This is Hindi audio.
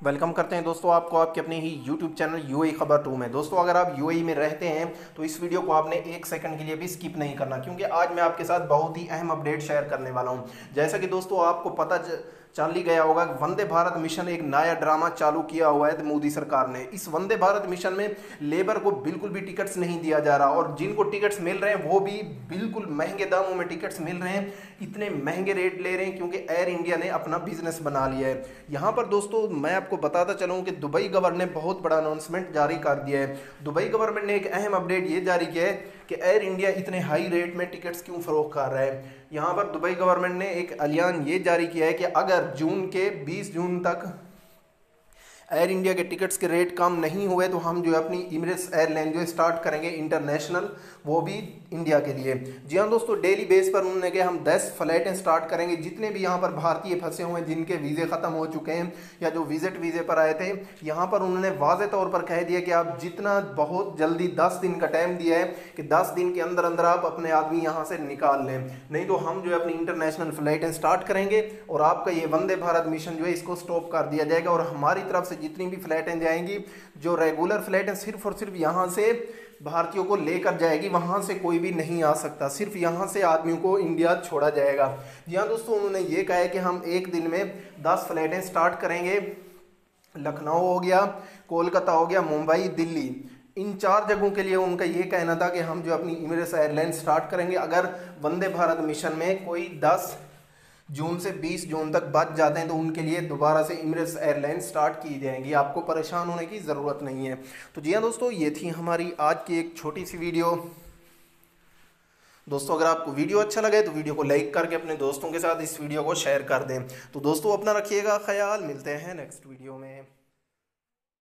वेलकम करते हैं दोस्तों आपको आपके अपने ही यूट्यूब चैनल यू खबर टू में। दोस्तों, अगर आप यू में रहते हैं तो इस वीडियो को आपने एक सेकंड के लिए भी स्किप नहीं करना, क्योंकि आज मैं आपके साथ बहुत ही अहम अपडेट शेयर करने वाला हूँ। जैसा कि दोस्तों, आपको पता चल ही गया होगा। वंदे भारत मिशन एक नया ड्रामा चालू किया हुआ है मोदी सरकार ने। इस वंदे भारत मिशन में लेबर को बिल्कुल भी टिकट्स नहीं दिया जा रहा और जिनको टिकट्स मिल रहे हैं, वो भी बिल्कुल महँगे दामों में टिकट्स मिल रहे हैं। इतने महँगे रेट ले रहे हैं क्योंकि एयर इंडिया ने अपना बिज़नेस बना लिया है। यहाँ पर दोस्तों, मैं आपको बताता चलूँ कि दुबई गवर्नर ने बहुत बड़ा अनाउंसमेंट जारी कर दिया है। दुबई गवर्नमेंट ने एक अहम अपडेट ये जारी किया है कि एयर इंडिया इतने हाई रेट में टिकट्स क्यों फ़रोख कर रहा है? यहाँ पर दुबई गवर्नमेंट ने एक अलियान ये जारी किया है कि अगर जून के 20 जून तक एयर इंडिया के टिकट्स के रेट कम नहीं हुए तो हम जो है अपनी इमरेट्स एयरलाइन जो स्टार्ट करेंगे इंटरनेशनल वो भी इंडिया के लिए। जी हाँ दोस्तों डेली बेस पर उन्होंने कहा, हम 10 फ्लाइटें स्टार्ट करेंगे। जितने भी यहाँ पर भारतीय फंसे हुए हैं, जिनके वीज़े ख़त्म हो चुके हैं, या जो विज़िट वीज़े पर आए थे, यहाँ पर उन्होंने वाज तौर पर कह दिया कि आप जितना बहुत जल्दी दस दिन का टाइम दिया है, कि दस दिन के अंदर अंदर आप अपने आदमी यहाँ से निकाल लें। नहीं तो हम जो है अपनी इंटरनेशनल फ्लाइटें स्टार्ट करेंगे, और आपका ये वंदे भारत मिशन जो है, इसको स्टॉप कर दिया जाएगा, और हमारी तरफ़ से जितनी भी फ्लाइटें जाएँगी, जो रेगुलर फ्लाइटें सिर्फ़ और सिर्फ़ यहाँ से भारतीयों को लेकर जाएगी, वहाँ से कोई भी नहीं आ सकता। सिर्फ़ यहाँ से आदमियों को इंडिया छोड़ा जाएगा। जी हाँ दोस्तों, उन्होंने ये कहा है कि हम एक दिन में दस फ्लाइटें स्टार्ट करेंगे। लखनऊ हो गया, कोलकाता हो गया, मुंबई, दिल्ली। इन चार जगहों के लिए उनका ये कहना था कि हम जो अपनी इमरेट्स एयरलाइन स्टार्ट करेंगे। अगर वंदे भारत मिशन में कोई दस जून से 20 जून तक बच जाते हैं तो उनके लिए दोबारा से इमरस एयरलाइन स्टार्ट की जाएँगी। आपको परेशान होने की ज़रूरत नहीं है। तो जी हाँ दोस्तों, ये थी हमारी आज की एक छोटी सी वीडियो। दोस्तों, अगर आपको वीडियो अच्छा लगे तो वीडियो को लाइक करके अपने दोस्तों के साथ इस वीडियो को शेयर कर दें। तो दोस्तों, अपना रखिएगा ख्याल। मिलते हैं नेक्स्ट वीडियो में।